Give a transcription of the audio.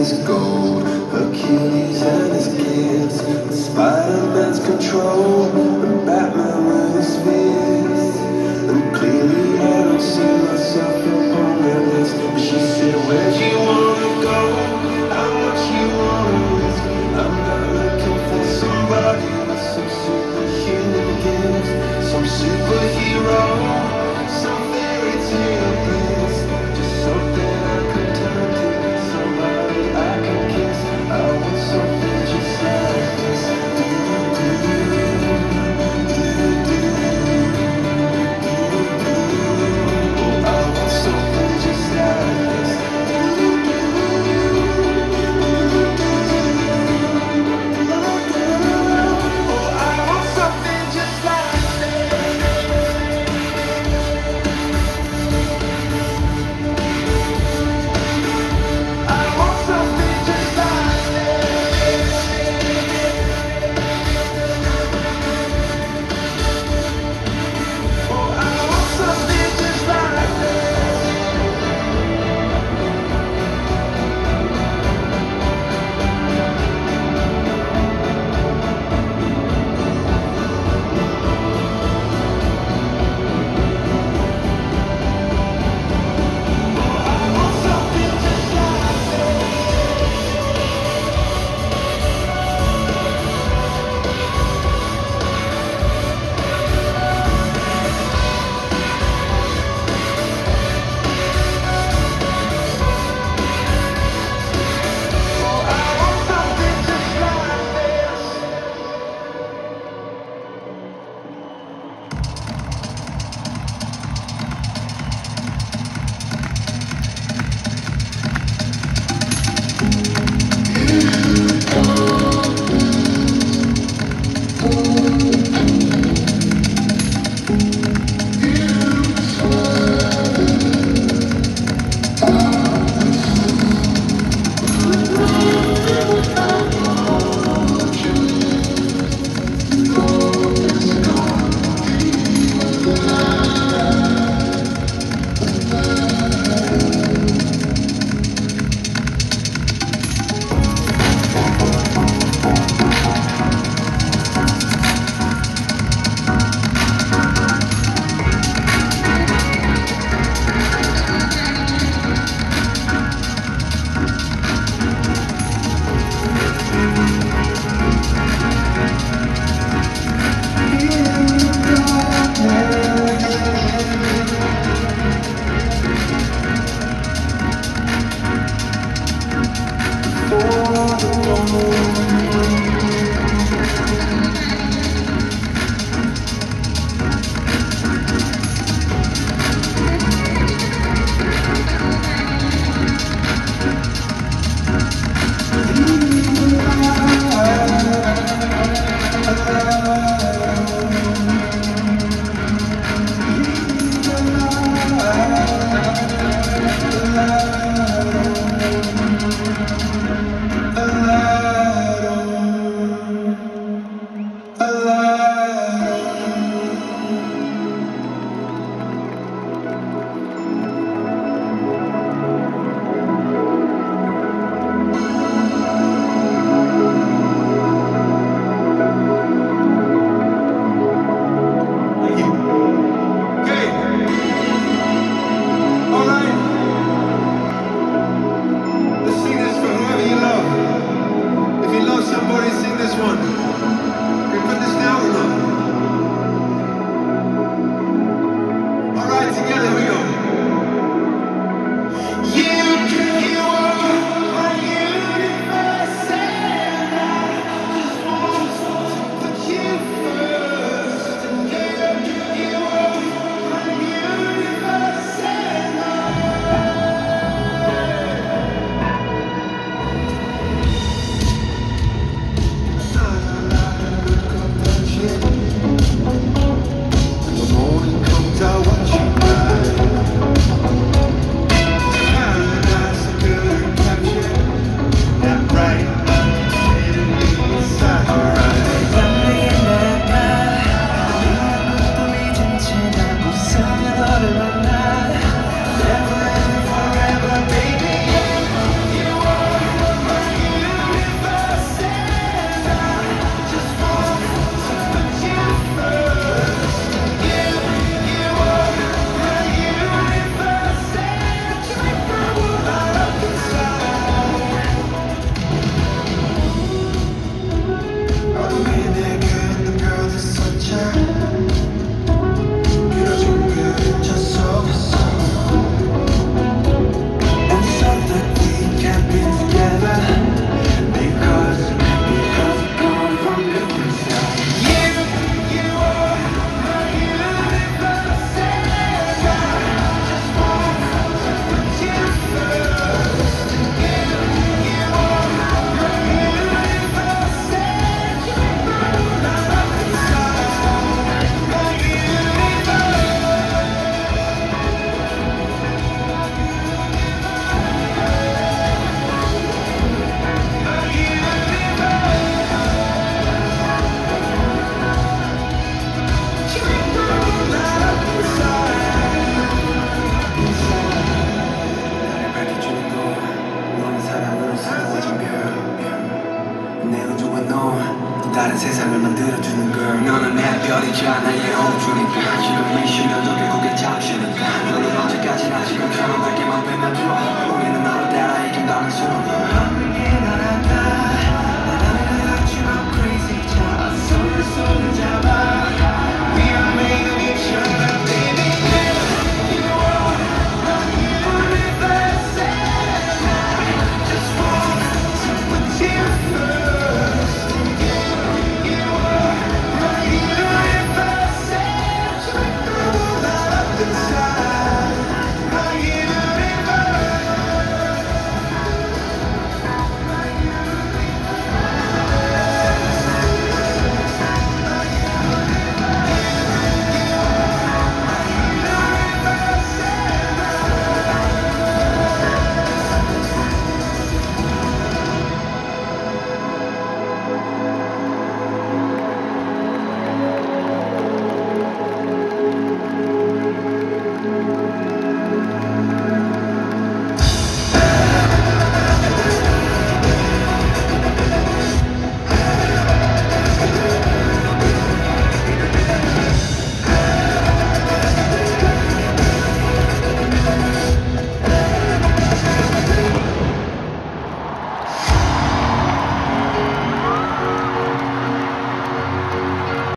his gold, Achilles and his gifts, Spider-Man's control, more than one. 별이잖아 얘 호주니까 지금 이 시련도 결국에 잠시는 너는 언제까지나 지금처럼 밝게만 빛나줘 우리는 나를 따라 이긴다는 소문